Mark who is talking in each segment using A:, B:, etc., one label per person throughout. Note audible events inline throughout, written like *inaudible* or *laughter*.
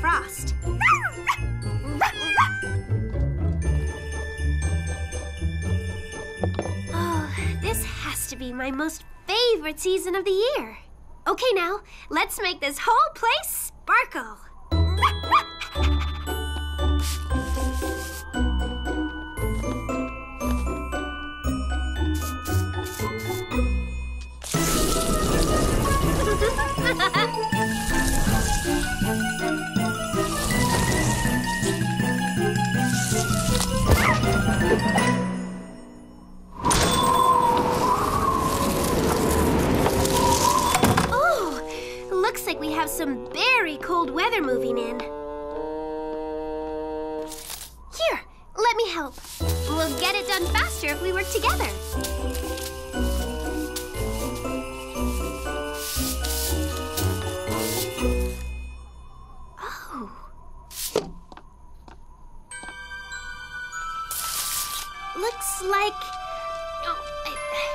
A: Frost. Oh, this has to be my most favorite season of the year. Okay, now, let's make this whole place sparkle. In. Here, let me help. We'll get it done faster if we work together. Oh. Looks like I- eh,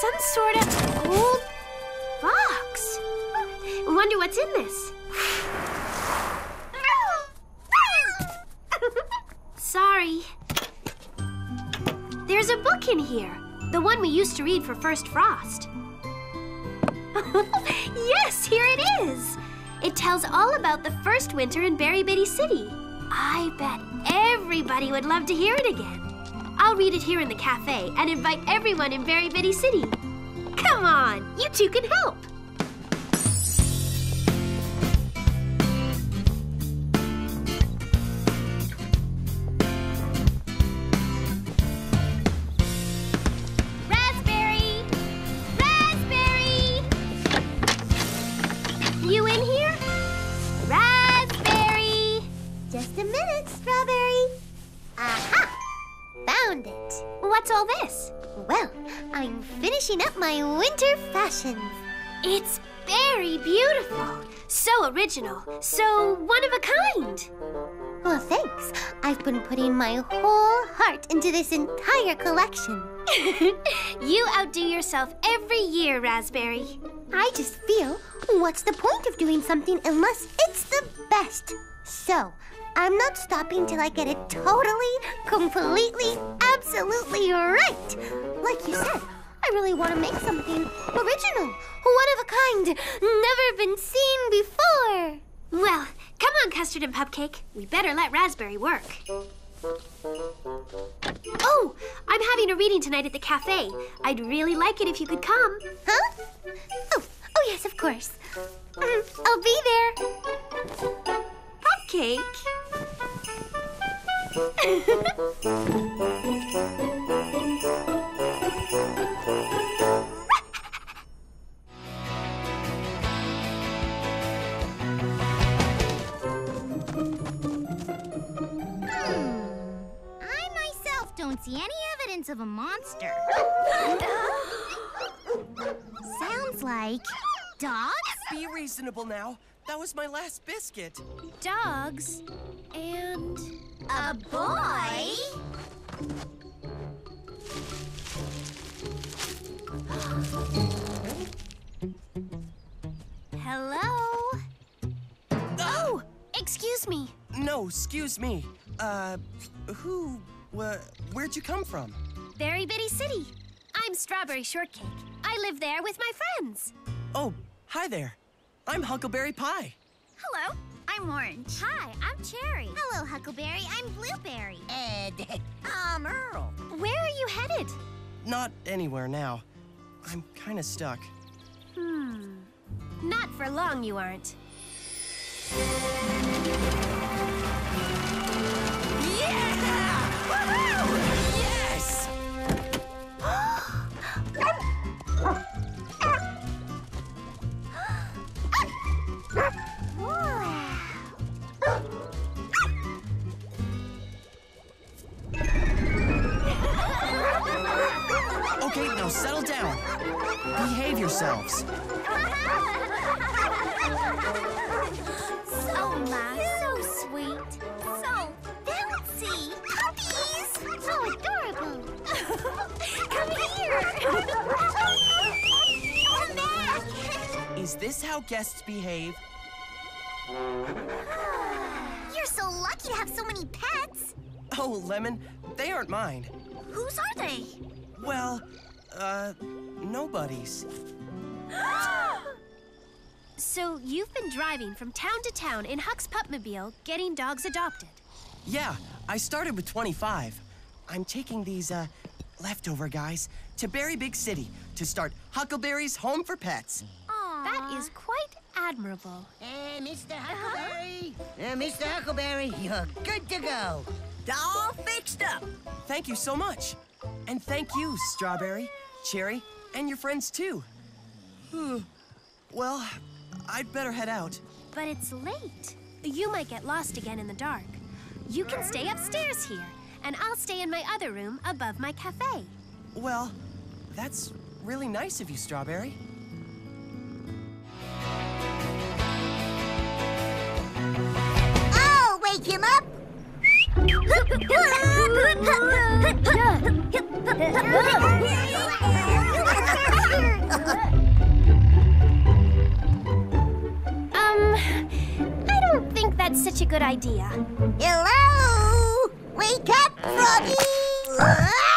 A: some sort of old box. Wonder what's in this. Sorry. There's a book in here. The one we used to read for First Frost. *laughs* yes, here it is. It tells all about the first winter in Berry Bitty City. I bet everybody would love to hear it again. I'll read it here in the cafe and invite everyone in Berry Bitty City. Come on, you two can help.
B: I'm finishing up my winter fashions.
A: It's very beautiful. So original. So one of a kind.
B: Well, thanks. I've been putting my whole heart into this entire collection. *laughs*
A: you outdo yourself every year, Raspberry.
B: I just feel, what's the point of doing something unless it's the best? So, I'm not stopping till I get it totally, completely, absolutely right. Like you said, I really want to make something original, one of a kind, never been seen before.
A: Well, come on, Custard and Pupcake. We better let Raspberry work. Oh, I'm having a reading tonight at the cafe. I'd really like it if you could come.
B: Huh? Oh, oh yes, of course. Mm, I'll be there.
A: Pupcake? *laughs*
C: of a monster. Sounds like dogs?
D: Be reasonable now. That was my last biscuit.
A: Dogs and
C: A boy?
A: hello. Oh, excuse me.
D: No, excuse me. Uh, who, wh- where'd you come from?
A: Berry Bitty City. I'm Strawberry Shortcake. I live there with my friends.
D: Oh, hi there. I'm Huckleberry Pie.
C: Hello, I'm Orange. Hi, I'm Cherry. Hello, Huckleberry. I'm Blueberry. And *laughs* I'm Earl.
A: Where are you headed?
D: Not anywhere now. I'm kind of stuck.
A: Hmm. Not for long, you aren't.
D: Now settle down. Behave yourselves.
C: So nice. So sweet. So bouncy. Puppies. So adorable. *laughs* Come here. Come back.
D: Is this how guests behave? *sighs*
C: You're so lucky to have so many pets.
D: Oh, Lemon, they aren't mine.
C: Whose are they?
D: Well, uh, nobody's. *gasps*
A: So you've been driving from town to town in Huck's Pupmobile getting dogs adopted.
D: Yeah, I started with 25. I'm taking these, uh, leftover guys to Berry Big City to start Huckleberry's Home for Pets.
A: That is quite admirable.
E: Hey, Mr. Huckleberry! Uh, Mr. Huckleberry, *laughs* you're good to go. All fixed up.
D: Thank you so much. And thank you, Strawberry, Cherry, and your friends too. Hmm. Well, I'd better head out.
A: But it's late. You might get lost again in the dark. You can stay upstairs here, and I'll stay in my other room above my cafe.
D: Well, that's really nice of you, Strawberry.
C: I'll wake him up. *laughs* *laughs* *laughs*
A: that's such a good idea.
C: Hello? Wake up, Froggy!
A: Oh. *laughs*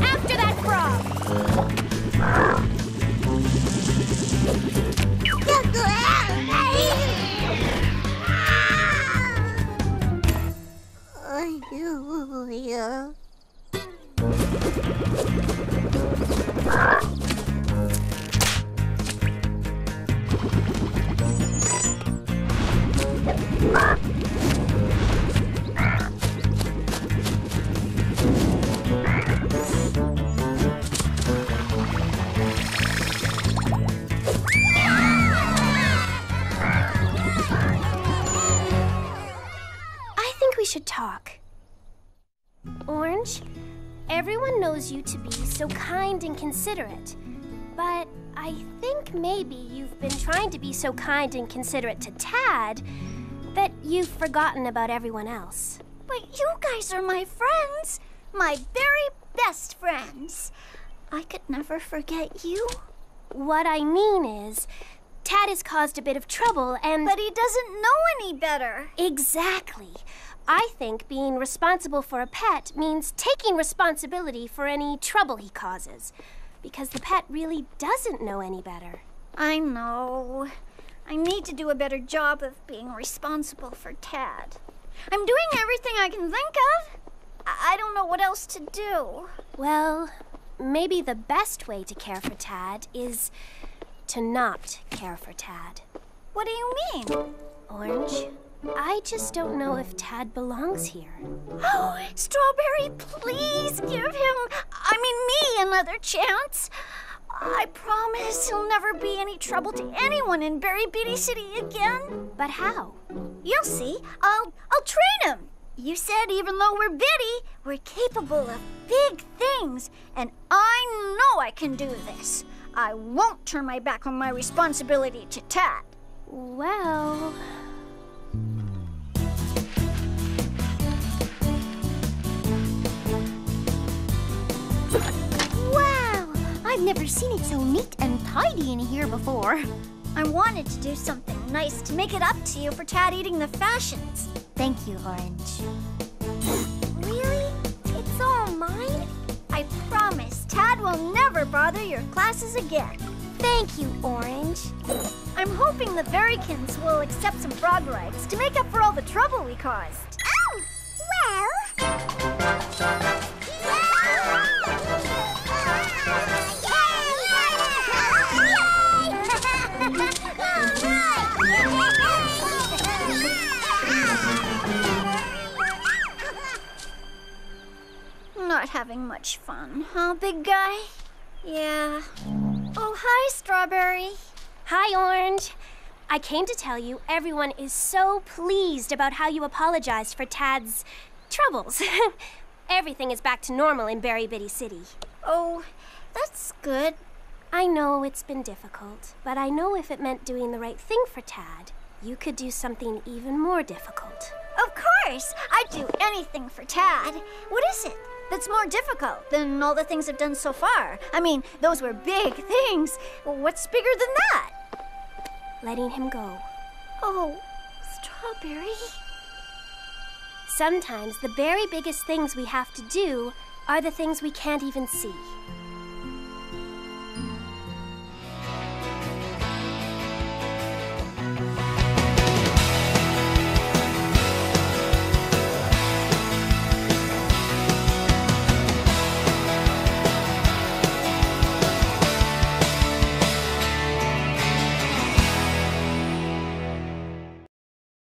A: After that frog. Orange, everyone knows you to be so kind and considerate. But I think maybe you've been trying to be so kind and considerate to Tad that you've forgotten about everyone else.
C: But you guys are my friends. My very best friends. I could never forget you.
A: What I mean is, Tad has caused a bit of trouble and.
C: But he doesn't know any better.
A: Exactly. I think being responsible for a pet means taking responsibility for any trouble he causes. Because the pet really doesn't know any better.
C: I know. I need to do a better job of being responsible for Tad. I'm doing everything I can think of. I don't know what else to do.
A: Well, maybe the best way to care for Tad is to not care for Tad.
C: What do you mean?
A: Orange, I just don't know if Tad belongs here.
C: Oh, Strawberry, please give him, I mean me, another chance. I promise he'll never be any trouble to anyone in Berry Bitty City again.
A: But how?
C: You'll see. I'll I'll train him. You said even though we're bitty, we're capable of big things, and I know I can do this. I won't turn my back on my responsibility to Tad.
A: Well.
B: I've never seen it so neat and tidy in here before.
C: I wanted to do something nice to make it up to you for Tad eating the fashions.
B: Thank you, Orange.
C: Really? It's all mine? I promise Tad will never bother your classes again.
A: Thank you, Orange.
C: I'm hoping the Berrykins will accept some frog rights to make up for all the trouble we caused. Oh, well. Having much fun, huh, big guy? Yeah. Oh, hi, Strawberry.
A: Hi, Orange. I came to tell you everyone is so pleased about how you apologized for Tad's troubles. *laughs* Everything is back to normal in Berry Bitty City.
C: Oh, that's good.
A: I know it's been difficult, but I know if it meant doing the right thing for Tad, you could do something even more difficult.
C: Of course! I'd do anything for Tad. What is it that's more difficult than all the things I've done so far? I mean, those were big *laughs* things. What's bigger than that?
A: Letting him go.
C: Oh, Strawberry.
A: Sometimes the very biggest things we have to do are the things we can't even see.